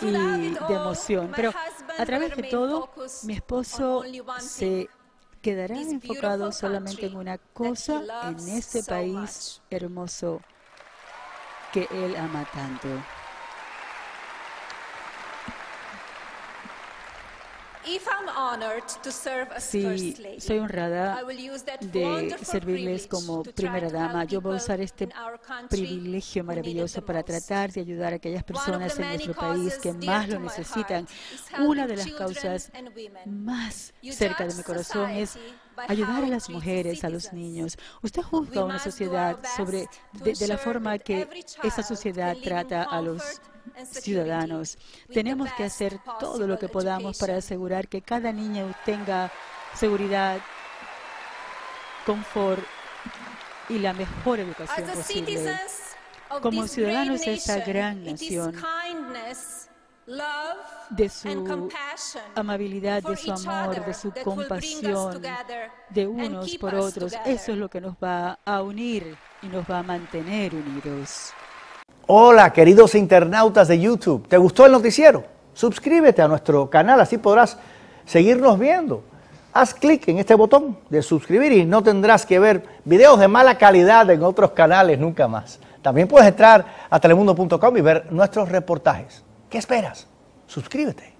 y de emoción. Pero a través de todo, mi esposo se quedará enfocado solamente en una cosa, en este país hermoso que él ama tanto. Si soy honrada de servirles como primera dama, yo voy a usar este privilegio maravilloso para tratar de ayudar a aquellas personas en nuestro país que más lo necesitan. Una de las causas más cerca de mi corazón es ayudar a las mujeres, a los niños. Usted juzga a una sociedad sobre de, la forma que esa sociedad trata a los ciudadanos. Tenemos que hacer todo lo que podamos para asegurar que cada niño tenga seguridad, confort y la mejor educación posible. Como ciudadanos de esta gran nación, de su amabilidad, de su amor, de su compasión, de unos por otros. Eso es lo que nos va a unir y nos va a mantener unidos. Hola, queridos internautas de YouTube. ¿Te gustó el noticiero? Suscríbete a nuestro canal, así podrás seguirnos viendo. Haz clic en este botón de suscribir y no tendrás que ver videos de mala calidad en otros canales nunca más. También puedes entrar a telemundo.com y ver nuestros reportajes. ¿Qué esperas? Suscríbete.